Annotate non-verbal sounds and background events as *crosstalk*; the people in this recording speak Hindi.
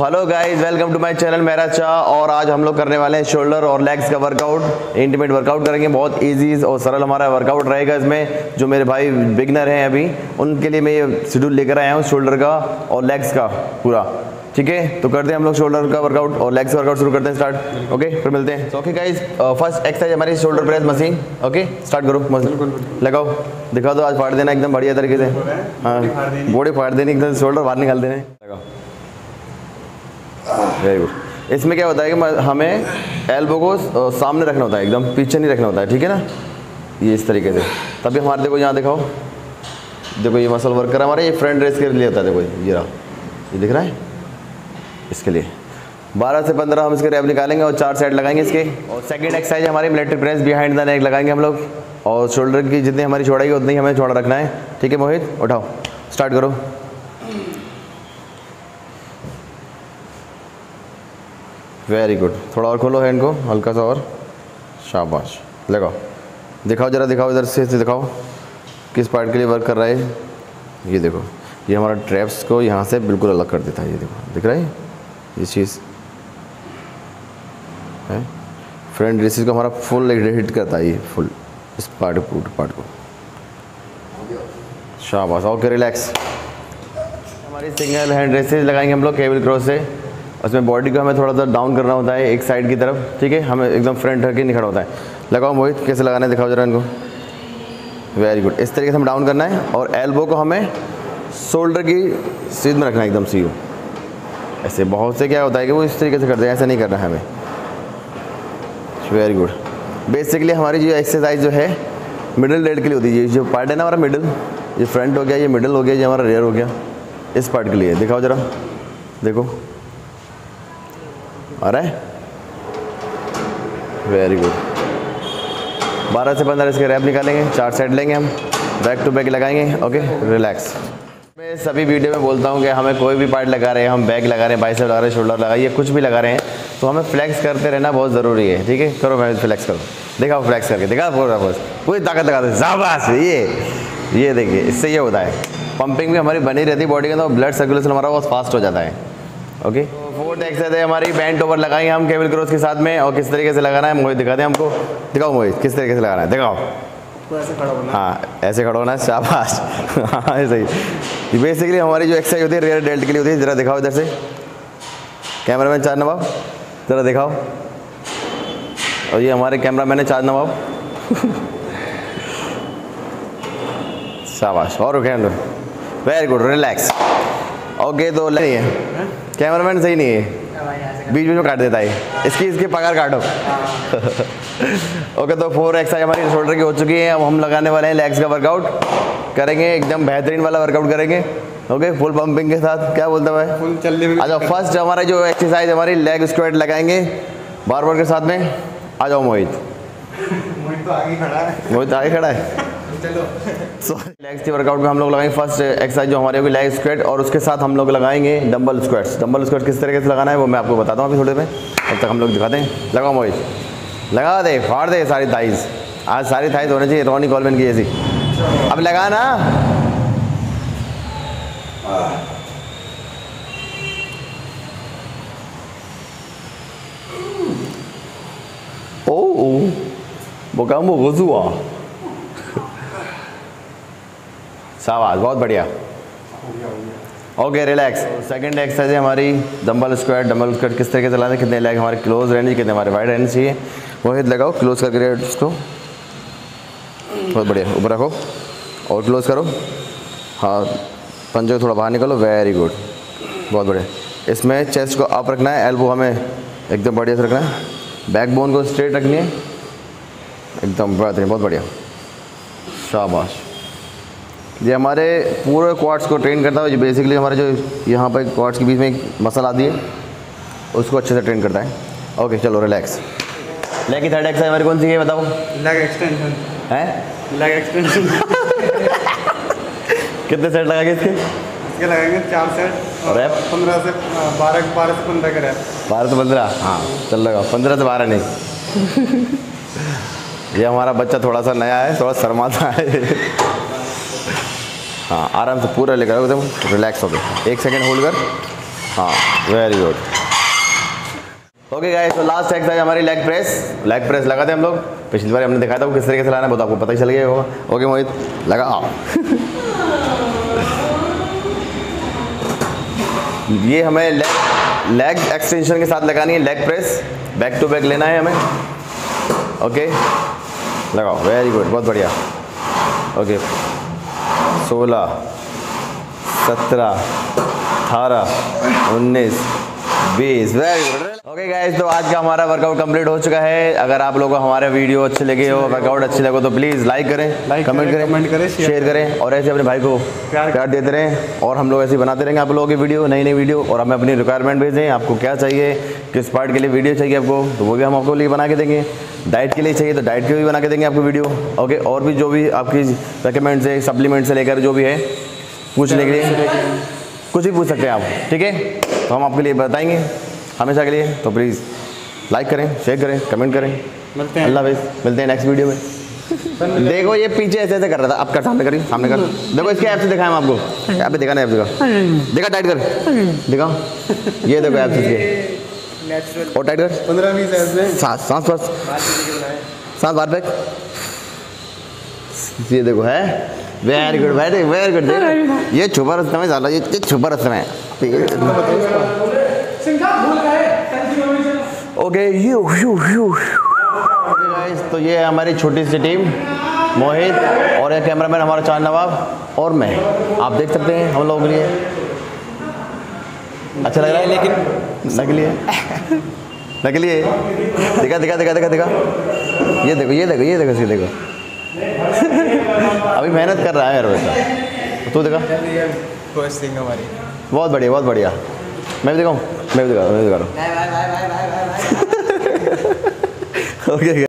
Hello guys welcome to my channel मेरा चाह और आज हम लोग करने वाले हैं शोल्डर और लेग्स का वर्कआउट इंटीमेट वर्कआउट करेंगे. बहुत इजी और सरल हमारा वर्कआउट रहेगा इसमें. जो मेरे भाई बिगनर हैं अभी उनके लिए मैं ये शेड्यूल लेकर आया हूँ शोल्डर का और लेग्स का पूरा. ठीक है? तो करते हैं हम लोग शोल्डर का वर्कआउट और लेग्स वर्कआउट शुरू करते हैं स्टार्ट ओके फिर मिलते हैं. ओके गाइज़ फ़र्स्ट एक्सरसाइज हमारी shoulder press machine okay start करो. मशीन लगाओ. दिखा दो आज फाड़ देना एकदम बढ़िया तरीके से. हाँ. बॉडी फाड़ देनी. एकदम शोल्डर बाहर निकाल देने. लगाओ. वेरी गुड इसमें क्या होता है कि हमें एल्बो को सामने रखना होता है, एकदम पीछे नहीं रखना होता है, ठीक है ना? ये इस तरीके से। तभी हमारे, देखो यहाँ दिखाओ। देखो ये मसल वर्क वर्कर हमारे, ये फ्रंट रेस के लिए होता है, देखो ये रहा। ये दिख रहा है? इसके लिए। 12 से 15 हम इसके रैप निकालेंगे और चार सेट लगाएँगे इसके। और सेकंड एक्सरसाइज हमारी military press behind the neck लगाएँगे हम लोग। और शोल्डर की जितनी हमारी चौड़ाई है, उतनी हमें चौड़ा रखना है। ठीक है मोहित? उठाओ। स्टार्ट करो। वेरी गुड थोड़ा और खोलो हैंड को, हल्का सा और। शाबाश। लगाओ दिखाओ जरा, दिखाओ इधर से दिखाओ। किस पार्ट के लिए वर्क कर रहा है ये? देखो। ये हमारा ट्रैप्स को यहाँ से बिल्कुल अलग कर देता है, ये देखो। दिख रहा है? ये चीज़ है। फ्रंट रेसिस को हमारा फुल हिट करता है ये फुल इस पार्ट पूरे पार्ट को। शाबाश। ओके रिलैक्स हमारी सिंगल हैंड रेसेस लगाएँगे हम लोग केबल क्रॉस से। उसमें बॉडी को हमें थोड़ा सा डाउन करना होता है, एक साइड की तरफ़, ठीक है? हमें एकदम फ्रंट रख के नहीं खड़ा होता है। लगाओ मोहित, कैसे लगाना है दिखाओ जरा इनको। वेरी गुड इस तरीके से हमें डाउन करना है और एल्बो को हमें शोल्डर की सीध में रखना है एकदम सीधो ऐसे बहुत से क्या होता है कि वो इस तरीके से करते हैं, ऐसा नहीं करना है हमें। वेरी गुड बेसिकली हमारी जो एक्सरसाइज जो है मिडिल रेड के लिए होती है। जो पार्ट है ना हमारा मिडिल ये फ्रंट हो गया, ये मिडिल हो गया, ये हमारा रेयर हो गया। इस पार्ट के लिए। दिखाओ जरा। देखो। आ रहा है? वेरी गुड 12 से 15 इसके रैप निकालेंगे, चार सेट लेंगे हम बैक टू बैक लगाएँगे ओके रिलैक्स मैं सभी वीडियो में बोलता हूँ कि हमें कोई भी पार्ट लगा रहे हैं, हम बैक लगा रहे हैं बाइसेप लगा रहे हैं शोल्डर लगा रहे कुछ भी लगा रहे हैं तो हमें फ्लैक्स करते रहना बहुत ज़रूरी है, ठीक है? करो, मैं फ्लैक्स करो। दिखाओ फ्लैक्स करके दिखा बस पूरी ताकत लगा दो। शाबाश! ये ये देखिए, इससे ये होता है। पंपिंग भी हमारी बनी रहती है बॉडी के अंदर ब्लड सर्कुलेशन हमारा बहुत फास्ट हो जाता है। ओके फोर्थ एक्सरसाइज है हमारी बैंड ओवर लगाएँगे हम केबल क्रोस के साथ में और किस तरीके से लगाना है मोहित दिखा दें हमको। दिखाओ मोहित किस तरीके से लगाना है दिखाओ। हाँ ऐसे खड़ा होना शाबाश। *laughs* हाँ ऐसे ही। बेसिकली हमारी जो एक्सरसाइज होती है रेयर डेल्ट के लिए होती है जरा दिखाओ इधर से। कैमरामैन चार नवाब जरा दिखाओ। और ये हमारे कैमरामैन है चार नवाब। *laughs* शाबाश और रुके वेरी गुड रिलैक्स ओके तो नहीं है? कैमरामैन सही नहीं है। बीच बीच में काट देता है। इसकी इसकी पगार काटो। ओके तो फोर एक्सरसाइज हमारी शोल्डर की हो चुकी है। अब हम लगाने वाले हैं लेग्स का वर्कआउट करेंगे एकदम बेहतरीन वाला वर्कआउट करेंगे। ओके फुल पंपिंग के साथ। क्या बोलते हैं भाई? फुल चलने में अच्छा फ़र्स्ट हमारा जो एक्सरसाइज हमारी लेग स्क्वाट लगाएँगे। बार बार के साथ में। आ जाओ मोहित। मोहित तो आगे खड़ा है। मोहित आगे खड़ा है। लेग्स के वर्कआउट में हम लोग लगाएँगे फ़र्स्ट एक्सरसाइज जो हमारी होगी लेग स्क्वाट और उसके साथ हम लोग लगाएँगे डंबल स्क्वाट्स डंबल स्क्वाट किस तरीके से लगाना है वो मैं आपको बताता हूँ अभी थोड़े में। तब तक हम लोग दिखाते हैं लगाओ मोहित। लगा दे, फाड़ दे सारी थाइज आज सारी थाइज होनी चाहिए, रोनी कॉलमैन की जैसी। अब लगा ना। ओ वो काम वो हुआ शाबाश बहुत बढ़िया। ओके रिलैक्स सेकंड एक्सरसाइज है हमारी डम्बल स्क्वाट डम्बल स्क्वाट किस तरीके से हैं, कितने लेग हमारे क्लोज रहने कितने हमारे वाइड रहने चाहिए। मोहित लगाओ क्लोज करके रेड इसको। बहुत बढ़िया, ऊपर रखो, और क्लोज करो। हाँ पंजों थोड़ा बाहर निकलो वेरी गुड बहुत बढ़िया। इसमें चेस्ट को अप रखना है एल्बो हमें एकदम बढ़िया से रखना है। बैक बोन को स्ट्रेट रखनी है। एकदम बेहतरीन बहुत बढ़िया। शाबाश। ये हमारे पूरे क्वार्ट्स को ट्रेन करता है जो बेसिकली हमारे जो यहाँ पर क्वार्ट्स के बीच में एक मसल आती है उसको अच्छे से ट्रेन करता है। ओके चलो रिलैक्स लेग की थर्ड एक्सरसाइज हमारी कौन सी है बताओ? लेग एक्सटेंशन हैं? लेग एक्सटेंशन *laughs* कितने सेट लगा के इसके? इसके लगेंगे चार सेट रैप? पंद्रह से बारह बारह से पंद्रह का रैप बारह से पंद्रह? हाँ चल लगा पंद्रह से बारह नहीं। *laughs* ये हमारा बच्चा थोड़ा सा नया है थोड़ा शर्माता है। हाँ आराम से पूरा लेकर एकदम रिलैक्स हो गया एक सेकेंड होल्ड कर। हाँ वेरी गुड ओके गाइस तो लास्ट एक्सरसाइज हमारी लेग प्रेस लेग प्रेस लगाते हम लोग। पिछली बार हमने दिखाया था, वो किस तरीके से लाना है, वो तो आपको पता ही चल गया होगा। ओके मोहित, लगा *laughs* ये हमें लेग लेग एक्सटेंशन के साथ लगानी है leg press back to back लेना है हमें। ओके लगाओ। वेरी गुड बहुत बढ़िया। ओके सोलह सत्रह अठारह उन्नीस बीस। वेरी गुड ओके गाइस तो आज का हमारा वर्कआउट कंप्लीट हो चुका है। अगर आप लोगों को हमारे वीडियो अच्छे लगे हो वर्कआउट अच्छे लगे तो प्लीज़ लाइक करें Like कमेंट करें, comment करें, शेयर करें और ऐसे अपने भाई को प्यार प्यार देते रहें और हम लोग ऐसे ही बनाते रहेंगे आप लोगों की वीडियो नई नई वीडियो और हमें अपनी रिक्वायरमेंट भेजें आपको क्या चाहिए किस पार्ट के लिए वीडियो चाहिए आपको तो वो भी हम आपको लिए बना के देंगे। डाइट के लिए चाहिए तो डाइट के भी बना के देंगे आपको वीडियो। ओके और भी जो भी आपकी रिकमेंड से सप्लीमेंट से लेकर जो भी है पूछने के लिए। कुछ भी पूछ सकते हैं आप ठीक है? तो हम आपके लिए बताएँगे हमेशा के लिए। तो प्लीज़ लाइक करें शेयर करें कमेंट करें। मिलते हैं। अल्लाह हाफिज़ मिलते हैं नेक्स्ट वीडियो में। देखो ये पीछे ऐसे ऐसे कर रहा था। अब कर सामने करिए सामने कर। देखो इसके ऐप से दिखाएँ हम आपको। ऐप पे दिखा ना ऐप दिखा दिखा टाइट कर। दिखा ये देखो ऐप और टाइट कर पंद्रह बीस ऐसे सांस सांस बस सांस बाहर फेंक ये देखो है? Very good very very good ये छुपा रास्ता में ये छुपा रास्ता में। है। ओके यू यू यू तो ये है हमारी छोटी सी टीम मोहित और ये कैमरामैन हमारा चाँद नवाब और मैं। आप देख सकते हैं हम लोगों के लिए। अच्छा लग रहा है? लेकिन नकली है नकली है दिखा दिखा दिखा दिखा दिखा। ये देखो ये देखो ये देखो इसे देखो। अभी मेहनत कर रहा है यार बेटा तू। दिखा। हमारी। बहुत बढ़िया बहुत बढ़िया। मैं भी दिखाऊँ? मैं भी दिखा मैं भी दिखा रहा हूँ। ओके *laughs*